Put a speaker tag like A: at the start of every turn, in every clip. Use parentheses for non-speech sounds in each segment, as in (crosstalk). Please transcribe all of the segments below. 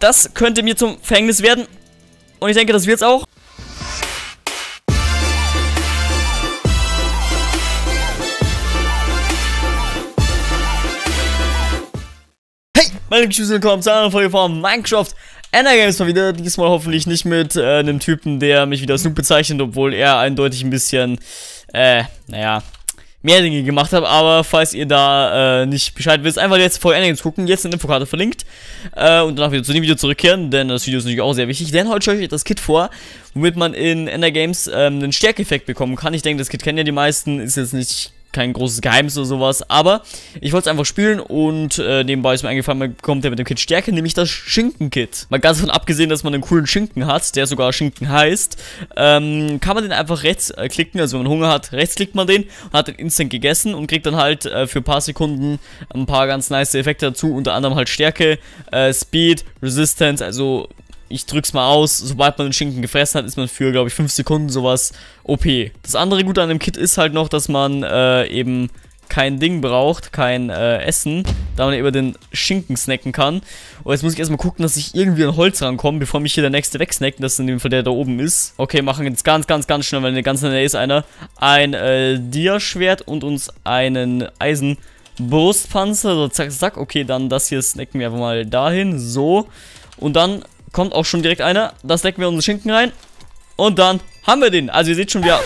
A: Das könnte mir zum Verhängnis werden. Und ich denke, das wird's auch. Hey, meine lieben willkommen zu einer Folge von Minecraft Ender Games mal wieder. Diesmal hoffentlich nicht mit äh, einem Typen, der mich wieder als Noob bezeichnet, obwohl er eindeutig ein bisschen, äh, naja, mehr Dinge gemacht habe, aber falls ihr da äh, nicht Bescheid wisst, einfach jetzt vor Games gucken, jetzt eine Infokarte verlinkt äh, und danach wieder zu dem Video zurückkehren, denn das Video ist natürlich auch sehr wichtig, denn heute stelle ich euch das Kit vor, womit man in Ender Games ähm, einen Stärkeffekt bekommen kann. Ich denke, das Kit kennen ja die meisten, ist jetzt nicht kein großes Geheimnis oder sowas, aber ich wollte es einfach spielen und äh, nebenbei ist mir eingefallen, man bekommt ja mit dem Kit Stärke, nämlich das Schinken-Kit. Mal ganz davon abgesehen, dass man einen coolen Schinken hat, der sogar Schinken heißt, ähm, kann man den einfach rechts äh, klicken, also wenn man Hunger hat, rechts klickt man den und hat den instant gegessen und kriegt dann halt äh, für ein paar Sekunden ein paar ganz nice Effekte dazu, unter anderem halt Stärke, äh, Speed, Resistance, also ich drück's mal aus, sobald man den Schinken gefressen hat, ist man für, glaube ich, 5 Sekunden sowas OP. Das andere Gute an dem Kit ist halt noch, dass man äh, eben kein Ding braucht, kein äh, Essen, da man über den Schinken snacken kann. Und jetzt muss ich erstmal gucken, dass ich irgendwie an Holz rankomme, bevor mich hier der nächste wegsnackt, das ist in dem Fall der da oben ist. Okay, machen jetzt ganz, ganz, ganz schnell, weil in der ganzen Nähe ist einer, ein äh, Dia-Schwert und uns einen Eisen- Brustpanzer, so zack, zack, okay, dann das hier snacken wir einfach mal dahin, so. Und dann kommt auch schon direkt einer. Das decken wir unseren Schinken rein. Und dann haben wir den. Also ihr seht schon, wir...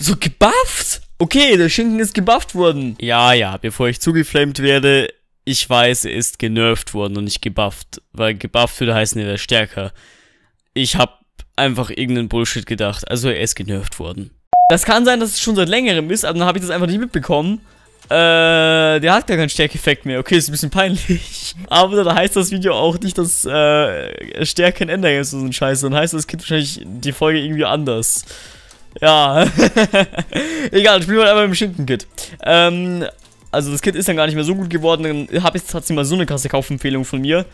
A: So gebufft? Okay, der Schinken ist gebufft worden. Ja, ja, bevor ich zugeflamed werde, ich weiß, er ist genervt worden und nicht gebufft. Weil gebufft würde heißen, er wäre stärker. Ich hab einfach irgendeinen Bullshit gedacht. Also er ist genervt worden. Das kann sein, dass es schon seit längerem ist, aber dann habe ich das einfach nicht mitbekommen. Äh, der hat gar keinen Stärkeffekt mehr. Okay, ist ein bisschen peinlich. (laughs) Aber dann heißt das Video auch nicht, dass äh, Stärke ein Ender ist und so ein Scheiß. Dann heißt das Kind wahrscheinlich die Folge irgendwie anders. Ja. (laughs) Egal, spielen wir einfach mit dem Schinken-Kit. Ähm, also das Kit ist dann gar nicht mehr so gut geworden. Dann habe ich trotzdem mal so eine krasse Kaufempfehlung von mir.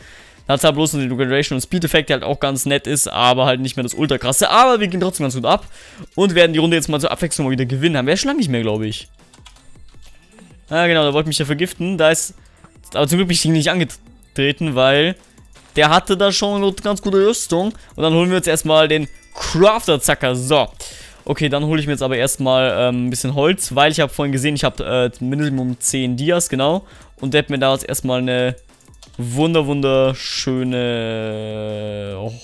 A: Da hat zwar bloß den Duration und Speed-Effekt, der halt auch ganz nett ist, aber halt nicht mehr das ultra krasse. Aber wir gehen trotzdem ganz gut ab und werden die Runde jetzt mal zur Abwechslung mal wieder gewinnen. Haben wir ja schon lange nicht mehr, glaube ich. Ah, genau, der wollte mich ja vergiften. Da ist. Aber zum Glück bin ich ihn nicht angetreten, weil der hatte da schon eine ganz gute Rüstung. Und dann holen wir uns erstmal den Crafter-Zacker. So. Okay, dann hole ich mir jetzt aber erstmal ähm, ein bisschen Holz, weil ich habe vorhin gesehen, ich habe äh, Minimum 10 Dias, genau. Und der hat mir da jetzt erstmal eine wunder wunderschöne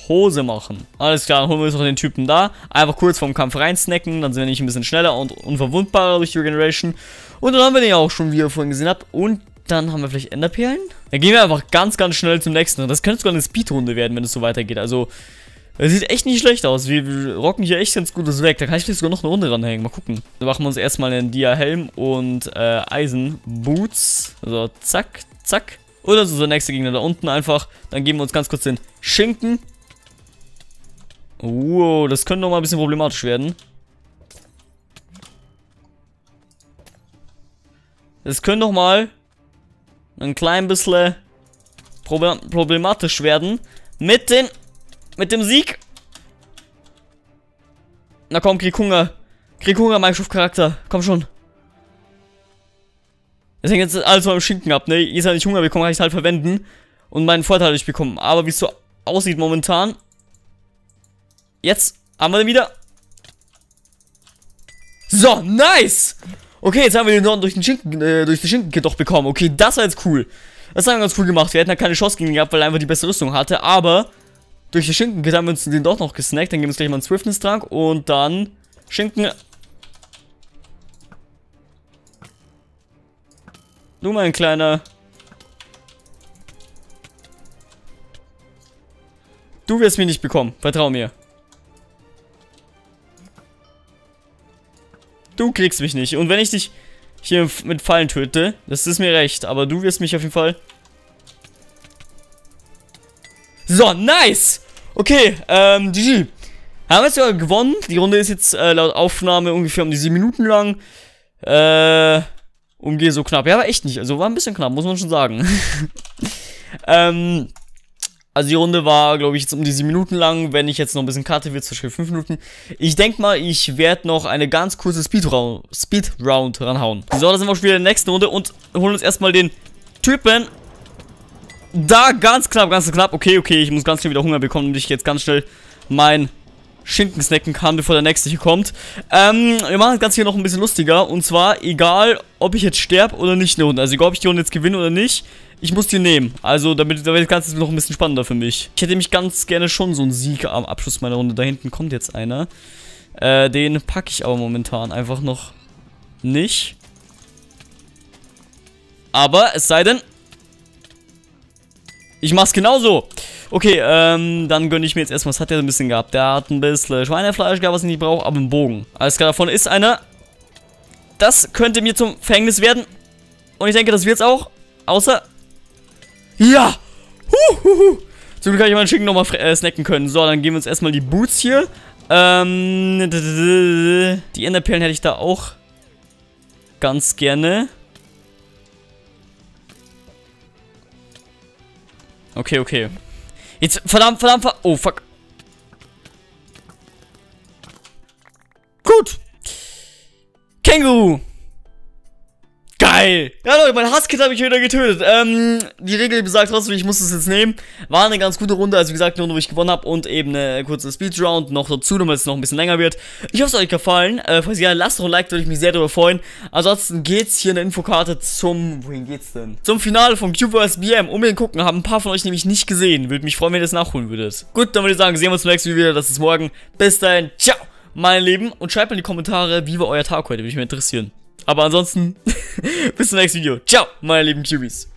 A: Hose machen. Alles klar, dann holen wir uns noch den Typen da. Einfach kurz vorm Kampf reinsnacken, dann sind wir nicht ein bisschen schneller und unverwundbarer durch die Regeneration. Und dann haben wir den ja auch schon, wie ihr vorhin gesehen habt. Und dann haben wir vielleicht Enderperlen. Dann gehen wir einfach ganz, ganz schnell zum nächsten. Das könnte sogar eine Speedrunde werden, wenn es so weitegeht. Also, es sieht echt nicht schlecht aus. Wir, rocken hier echt ganz gutes weg. Da kann ich vielleicht sogar noch eine Runde ranhängen. Mal gucken. Dann machen wir uns erstmal einen Dia-Helm und äh, Eisen-Boots. Also, zack, zack. Oder so der nächste Gegner da unten einfach. Dann geben wir uns ganz kurz den Schinken. Wow, das könnte noch mal ein bisschen problematisch werden. Das könnte noch mal ein klein bisschen problematisch werden. Mit den, mit dem Sieg. Na komm, krieg Hunger. Krieg Hunger, Minecraft-Charakter. Komm schon. Deswegen jetzt alles mal im Schinken ab, ne? Ihr seid nicht Hunger bekommen, kann ich halt verwenden. Und meinen Vorteil ich bekommen. Aber wie es so aussieht momentan. Jetzt haben wir den wieder. So, nice! Okay, jetzt haben wir den Norden durch den Schinken, äh, durch den Schinken doch bekommen. Okay, das war jetzt cool. Das haben wir ganz cool gemacht. Wir hätten ja keine Chance gegen ihn gehabt, weil er einfach die beste Rüstung hatte. Aber durch den Schinken haben wir uns den doch noch gesnackt. Dann geben wir uns gleich mal einen Swiftness-Trank. Und dann Schinken Du, mein Kleiner. Du wirst mich nicht bekommen. Vertrau mir. Du kriegst mich nicht. Und wenn ich dich hier mit Fallen töte, das ist mir recht. Aber du wirst mich auf jeden Fall... So, nice! Okay, ähm, GG. Haben wir jetzt ja gewonnen. Die Runde ist jetzt äh, laut Aufnahme ungefähr um die 7 Minuten lang. Äh umgehe so knapp. Ja, aber echt nicht. Also war ein bisschen knapp, muss man schon sagen. (laughs) ähm, also die Runde war, glaube ich, jetzt um die 7 Minuten lang. Wenn ich jetzt noch ein bisschen karte, wird es wahrscheinlich 5 Minuten. Ich denke mal, ich werde noch eine ganz kurze Speedround Speed ranhauen. So, da sind wir schon wieder in der nächsten Runde und holen uns erstmal den Typen. da, ganz knapp, ganz knapp. Okay, okay, ich muss ganz schnell wieder Hunger bekommen, damit ich jetzt ganz schnell mein Schinken snacken kann, bevor der nächste hier kommt. Ähm, wir machen das Ganze hier noch ein bisschen lustiger. Und zwar, egal, ob ich jetzt sterbe oder nicht eine Runde. Also egal, ob ich die Runde jetzt gewinne oder nicht. Ich muss die nehmen. Also, damit, damit das Ganze noch ein bisschen spannender für mich. Ich hätte mich ganz gerne schon so einen Sieg am Abschluss meiner Runde. Da hinten kommt jetzt einer. Äh, den packe ich aber momentan einfach noch nicht. Aber es sei denn, ich mach's genauso. Okay, ähm, dann gönne ich mir jetzt erstmal, was hat der so ein bisschen gehabt? Der hat ein bisschen Schweinefleisch gehabt, was ich nicht brauche, aber einen Bogen. Alles klar, davon ist einer. Das könnte mir zum Verhängnis werden. Und ich denke, das wird's auch. Außer... Ja! Huhuhu. Zum Glück kann ich meinen Schinken nochmal äh, snacken können. So, dann geben wir uns erstmal die Boots hier. Ähm, die Enderperlen hätte ich da auch ganz gerne. Okay, okay. Jetzt, verdammt, verdammt, verdammt. Oh, fuck. Gut. Känguru. Geil. Ja, Leute, mein Husky habe ich wieder getötet. Ähm, die Regel besagt trotzdem, ich muss es jetzt nehmen. War eine ganz gute Runde, also wie gesagt, eine Runde, wo ich gewonnen habe und eben eine kurze Speedround noch dazu, damit es noch ein bisschen länger wird. Ich hoffe, es hat euch gefallen. Äh, falls ja, lasst doch ein Like, würde ich mich sehr darüber freuen. Ansonsten geht's hier eine Infokarte zum, wohin geht's denn? Zum Finale von QVS BM. Unbedingt gucken, haben ein paar von euch nämlich nicht gesehen. Würde mich freuen, wenn ihr das nachholen würdet. Gut, dann würde ich sagen, sehen wir uns zum nächsten Video wieder. Das ist morgen. Bis dahin, ciao, meine Lieben. Und schreibt mal in die Kommentare, wie war euer Tag heute, würde mich mal interessieren. Aber ansonsten, (laughs) bis zum nächsten Video. Ciao, meine lieben Cubies.